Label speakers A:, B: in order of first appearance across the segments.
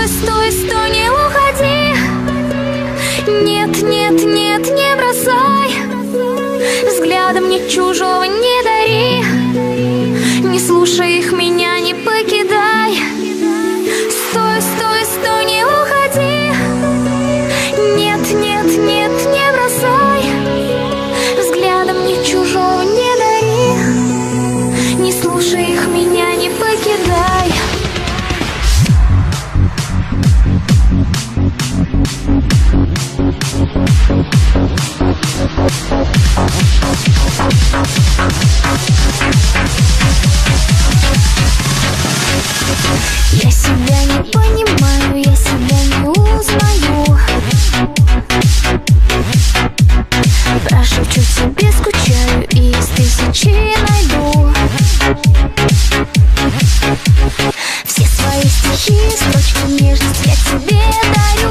A: Стой, стой, стой, не уходи. Нет, нет, нет, не бросай. Взглядом мне чужого не дари. Не слушай их Я себя не понимаю, я себя не узнаю. Прошепчу тебе, скучаю и тысячи найду. Все свои стихи, строчки, нежность я тебе дарю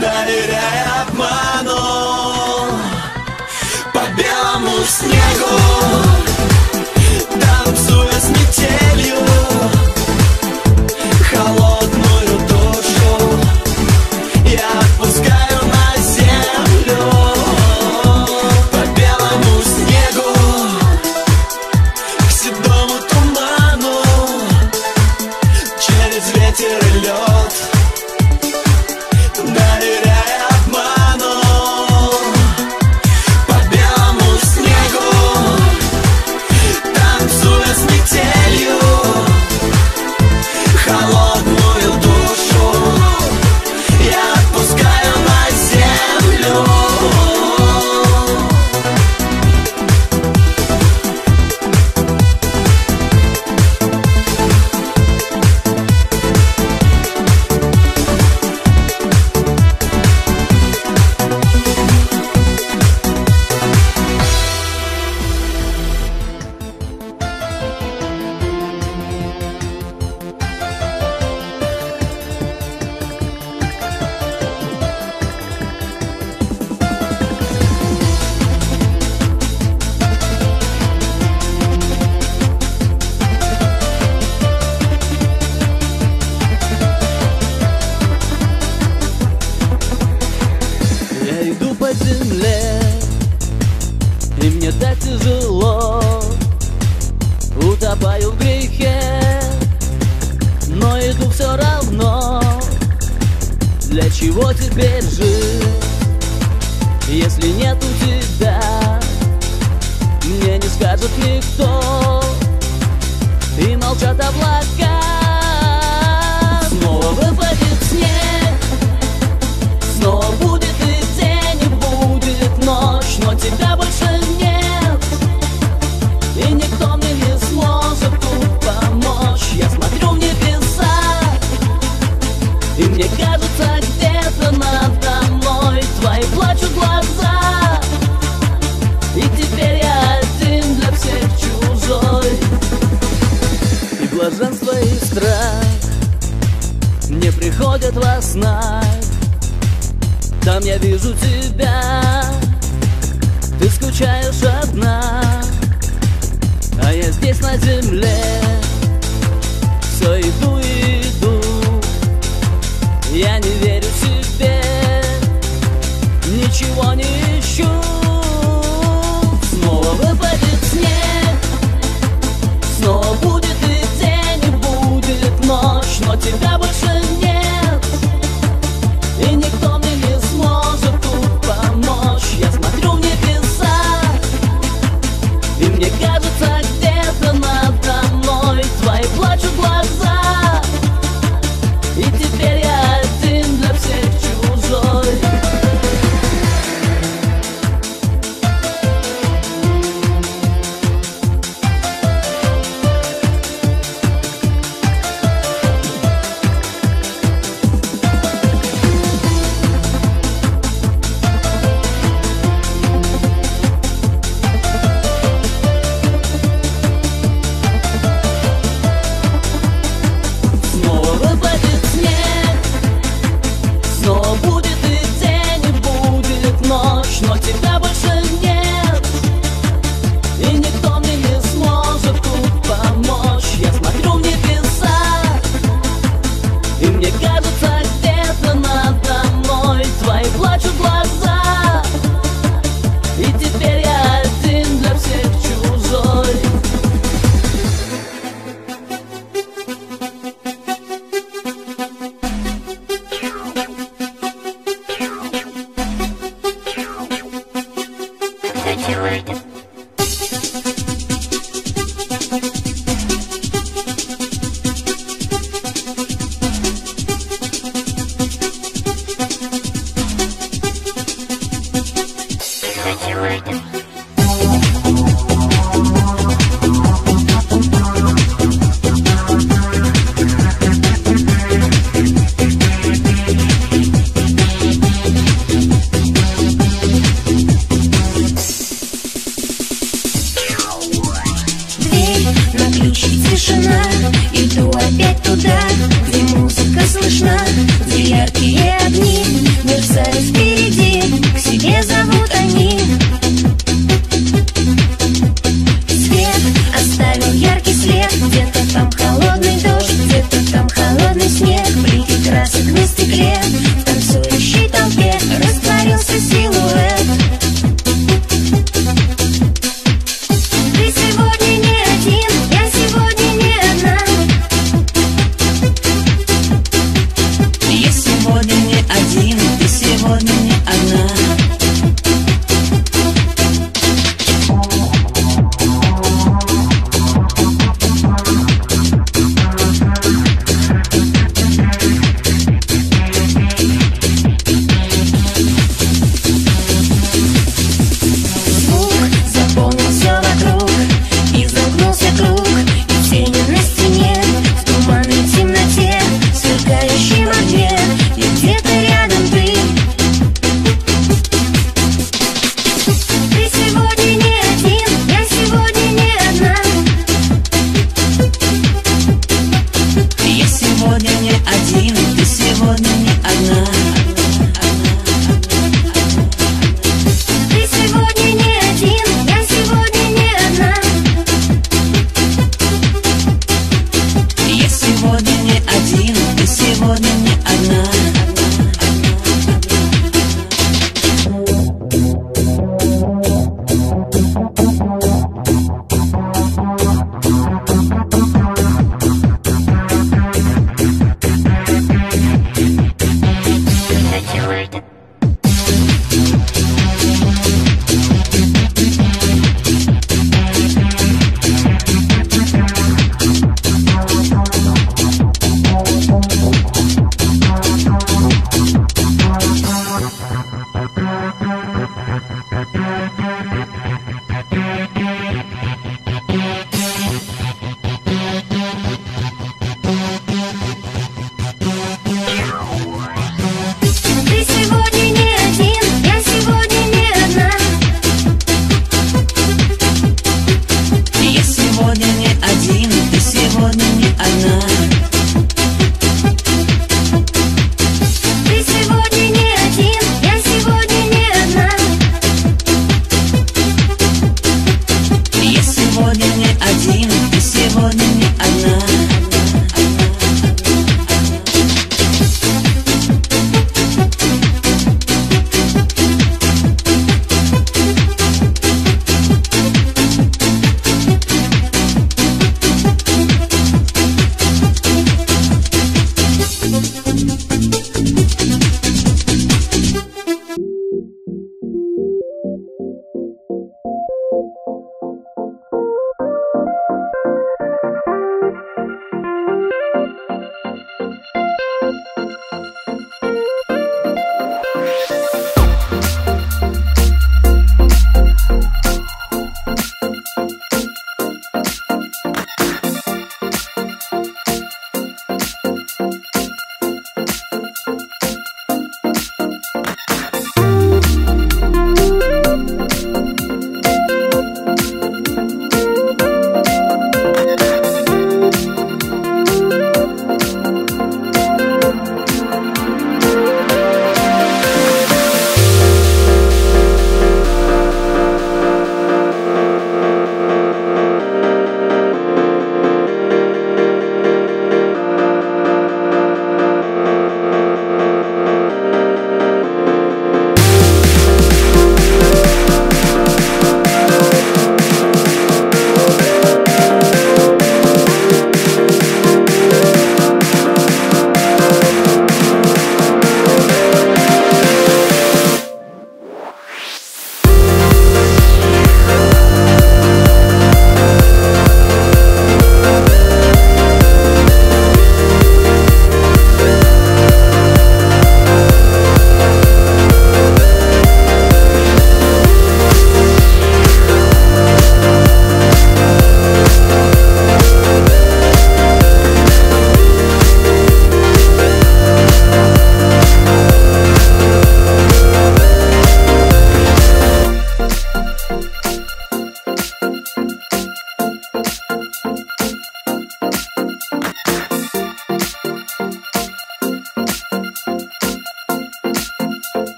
B: Доверяя обману. По белому снегу Танцуя с метелью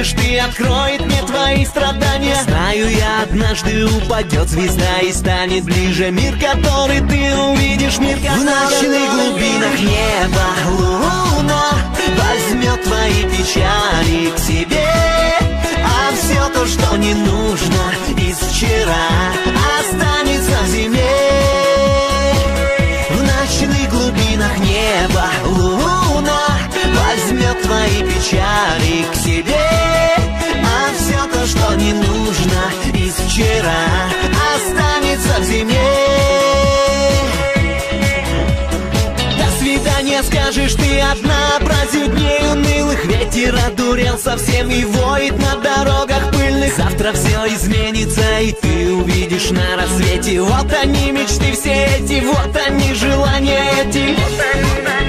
C: который видишь ты, откроет мне твои страдания. Знаю я, однажды упадет звезда и станет ближе Мир, который ты увидишь, мир, В ночных глубинах неба луна Возьмет твои печали к себе. А все то, что не нужно из вчера Останется в зиме в ночных глубинах неба луна твои печали к себе А все то, что не нужно из вчера Останется в зиме. До свидания скажешь ты одна Праздник дней унылых. Ветер одурел совсем и воет на дорогах пыльных. Завтра все изменится и ты увидишь на рассвете. Вот они мечты все эти, вот они желания эти. В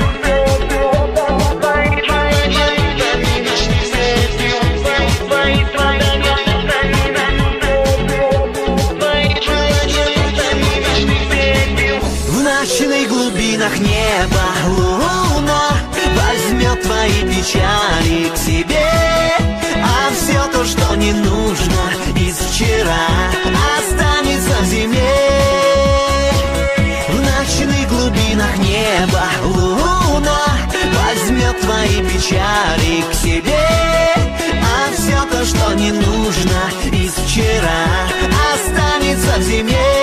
C: печали к себе. А все то, что не нужно из вчера Останется в зиме. В ночных глубинах неба луна Возьмет твои печали к себе. А все то, что не нужно из вчера Останется в зиме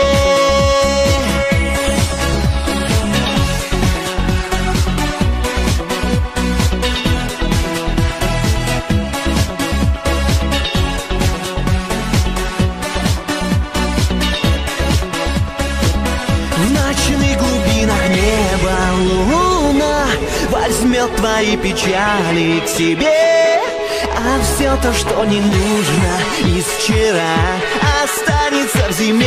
C: Твои печали к себе. А все то, что не нужно из вчера Останется в зиме.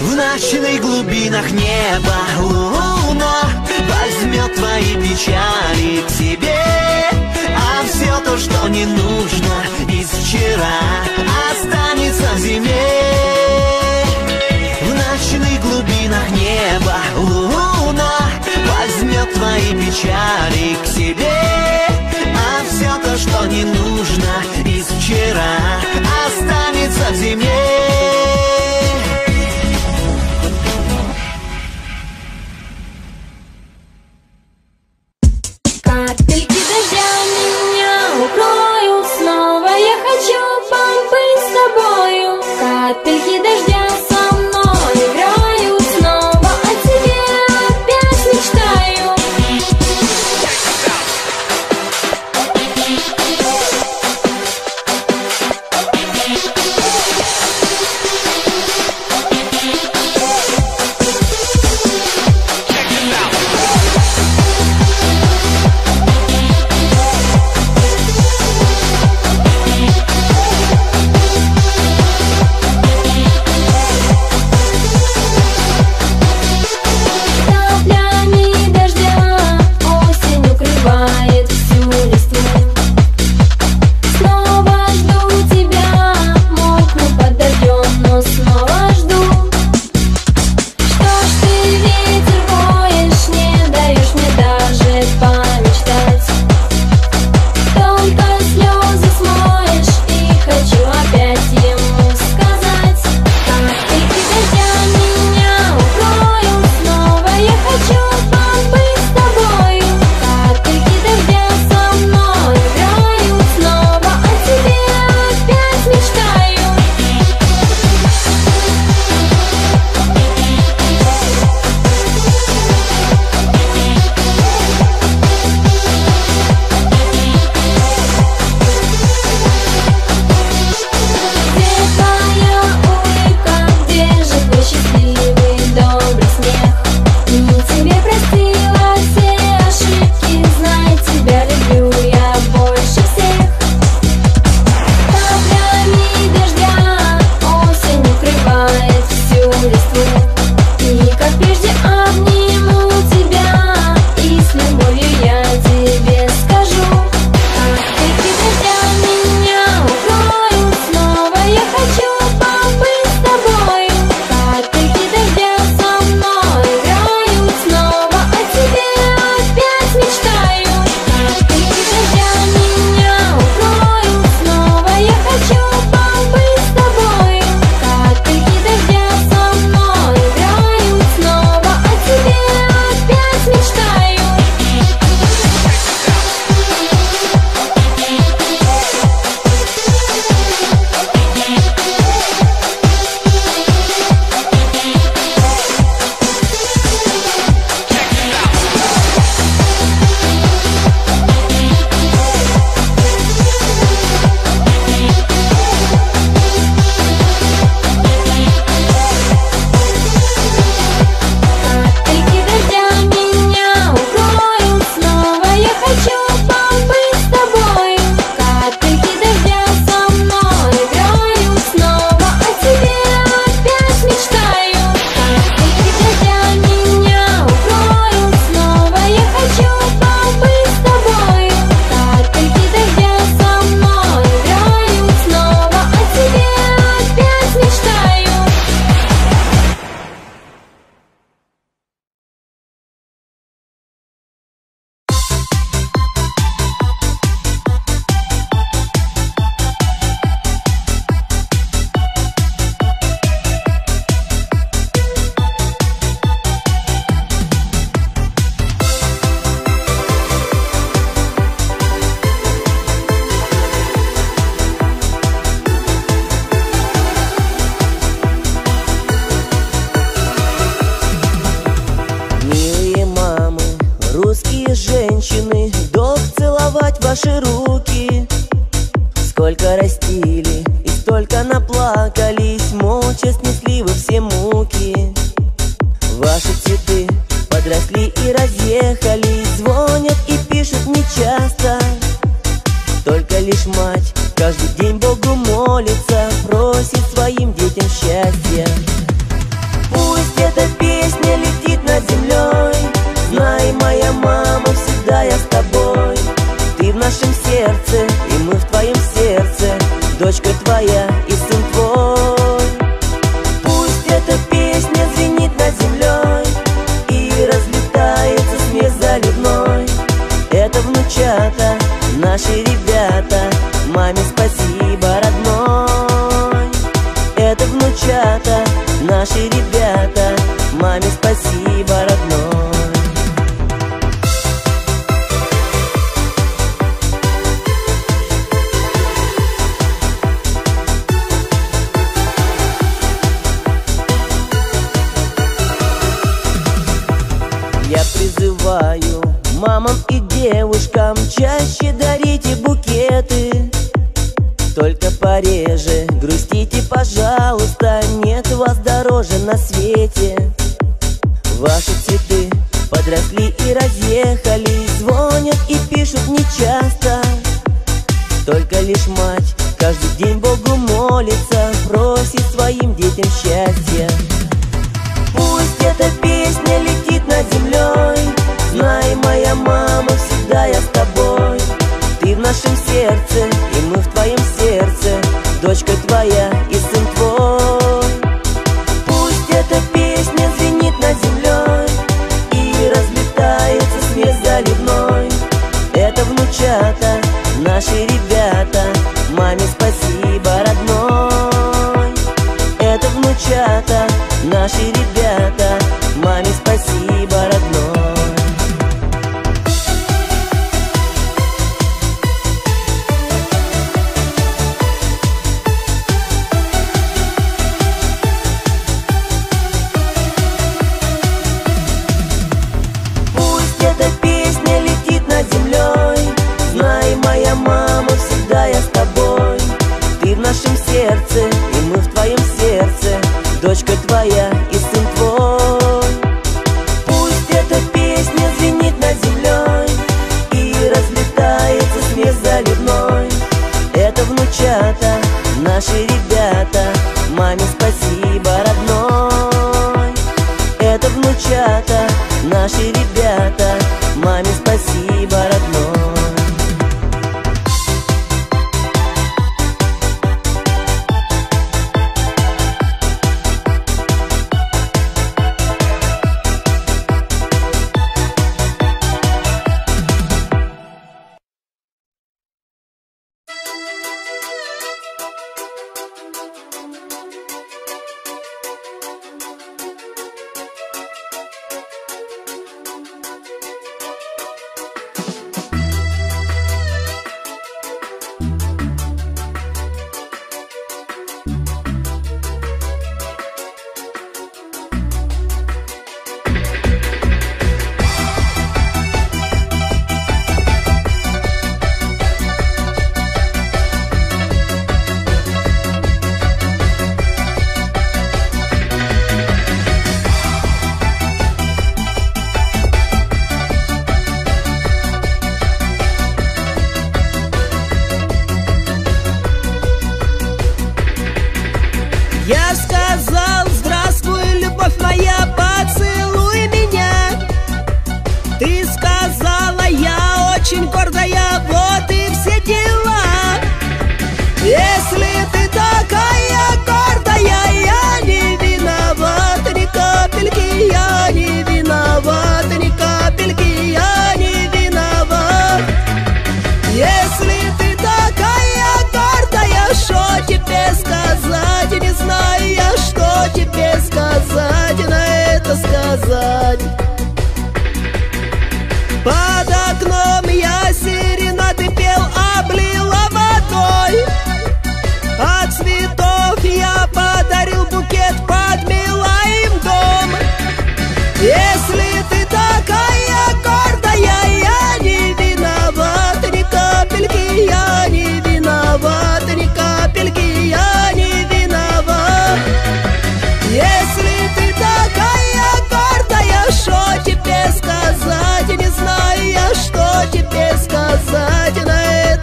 C: В ночных глубинах неба луна Возьмет твои печали к себе. А все то, что не нужно из вчера Останется в зиме. В ночных глубинах неба луна Твои печали к себе А все то, что не нужно из вчера Останется в зиме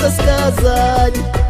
D: что сказать.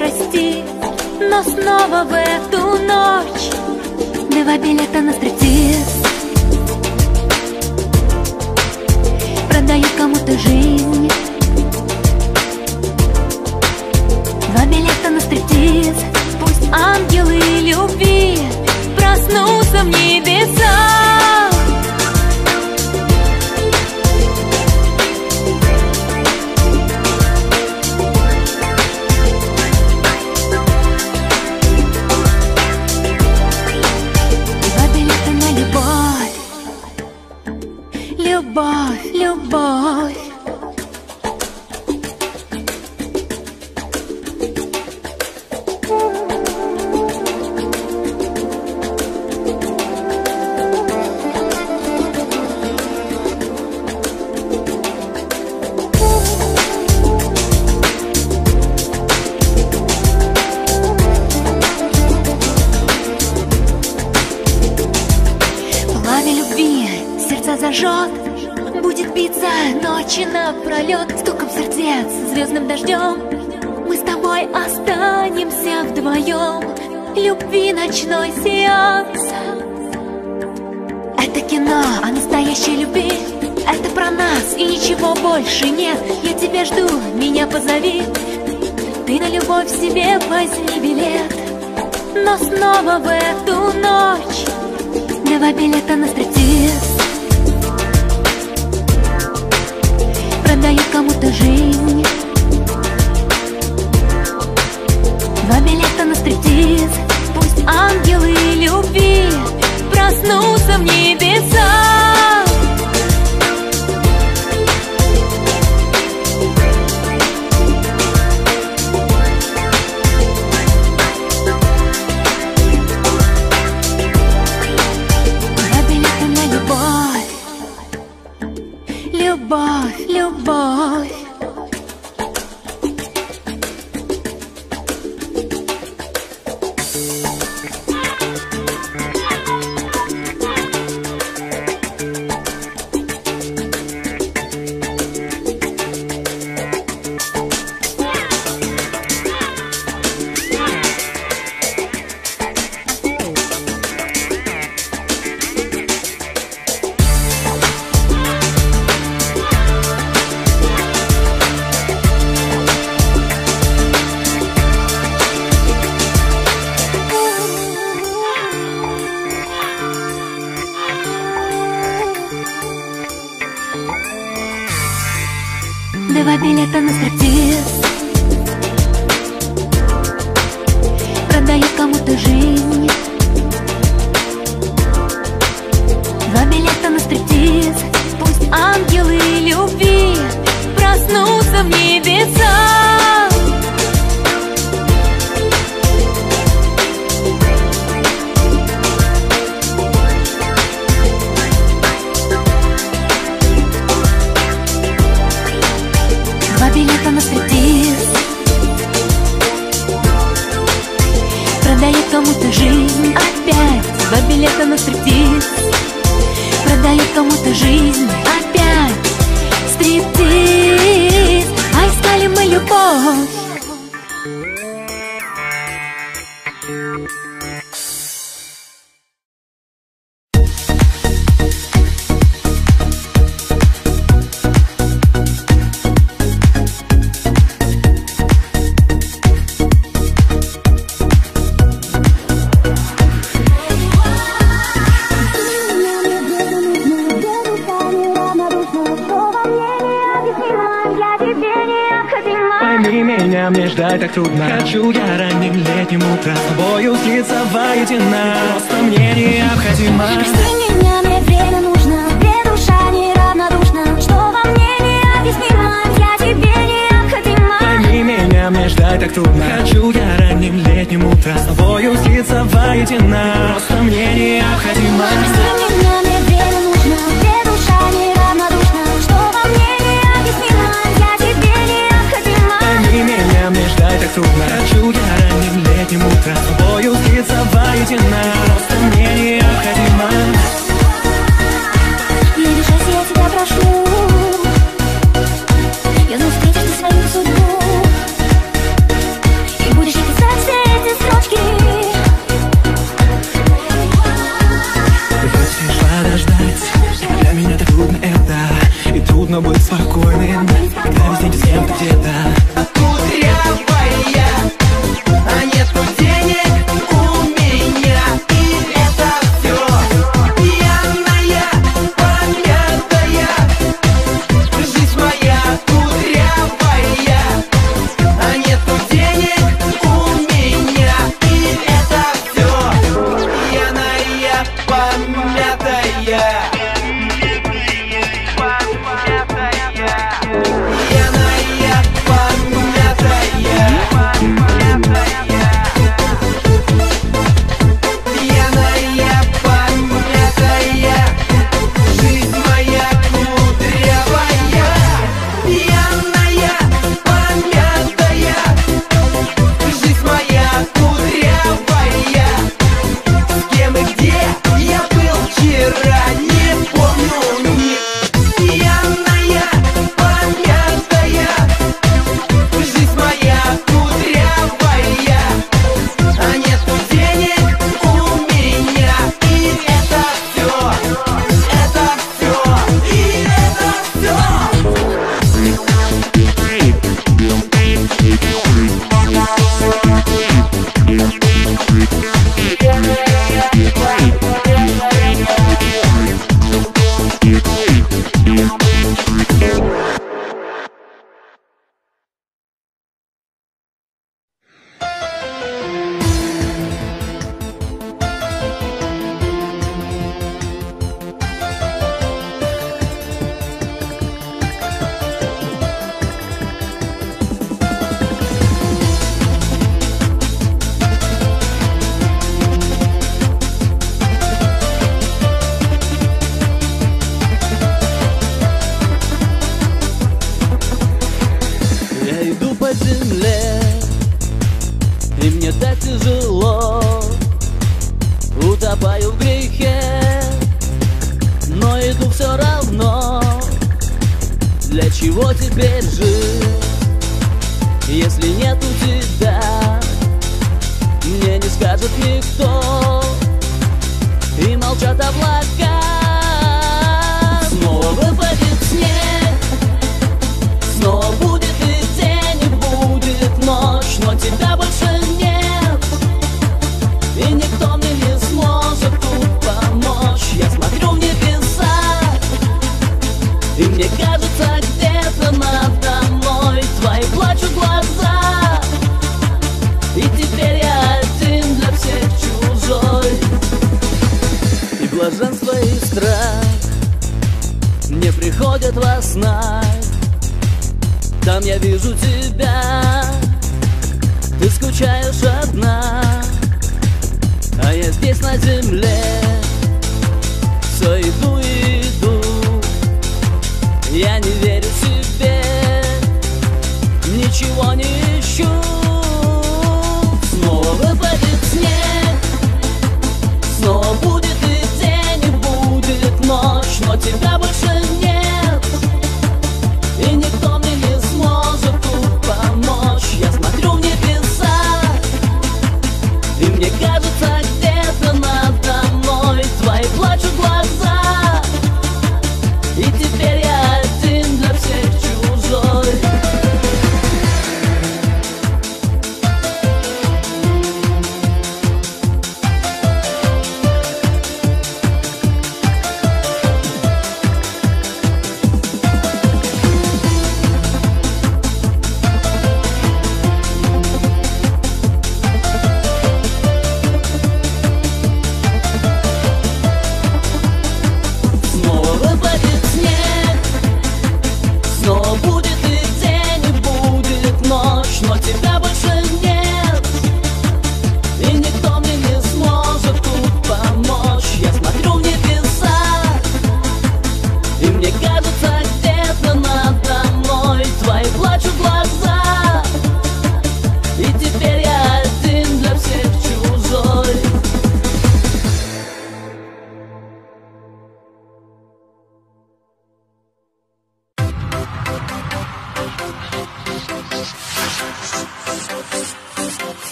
E: прости, но снова в эту ночь Два билета на стриптиз. Продают кому-то жизнь. Два билета на стриптиз. Пусть ангелы любви Проснутся в небесах.
B: Мне мне ждать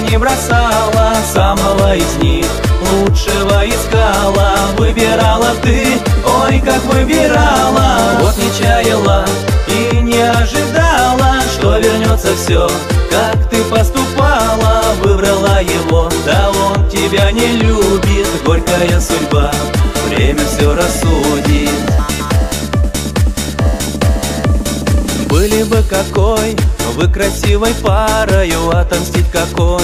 F: парней бросала Самого из них лучшего искала. Выбирала ты, ой, как выбирала. Вот не чаяла и не ожидала Что вернется все, как ты поступала. Выбрала его, да он тебя не любит. Горькая судьба, время все рассудит красивой парою Отомстить какой?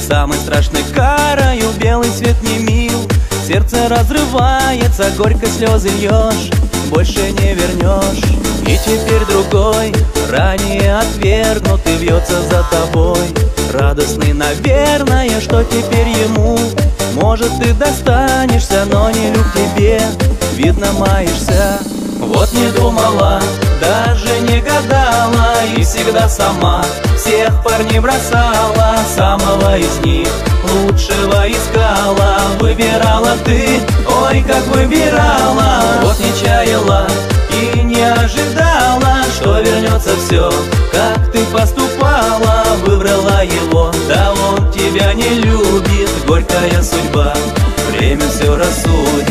F: Самой страшной карою Белый свет не мил. Сердце разрывается, горько слезы льешь Больше не вернешь. И теперь другой, ранее отвергнутый Вьется за тобой. Радостный, наверное, что теперь ему? Может ты достанешься, но не люб тебе. Видно, маешься вот не думала, даже не гадала И всегда сама всех парней бросала Самого из них лучшего искала. Выбирала ты, ой, как выбирала. Вот не чаяла и не ожидала Что вернется все, как ты поступала. Выбрала его, да он тебя не любит. Горькая судьба, время все рассудит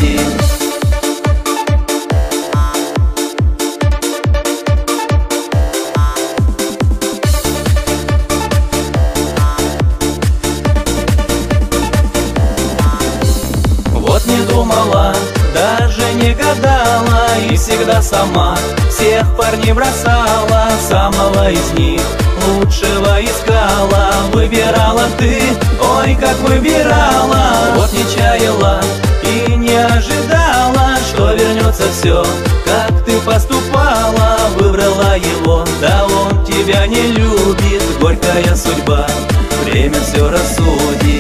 F: всегда сама. Всех парней бросала, самого из них Лучшего искала, выбирала ты Ой, как выбирала, вот не чаяла И не ожидала, что вернется все Как ты поступала, выбрала его Да он тебя не любит, горькая судьба Время все рассудит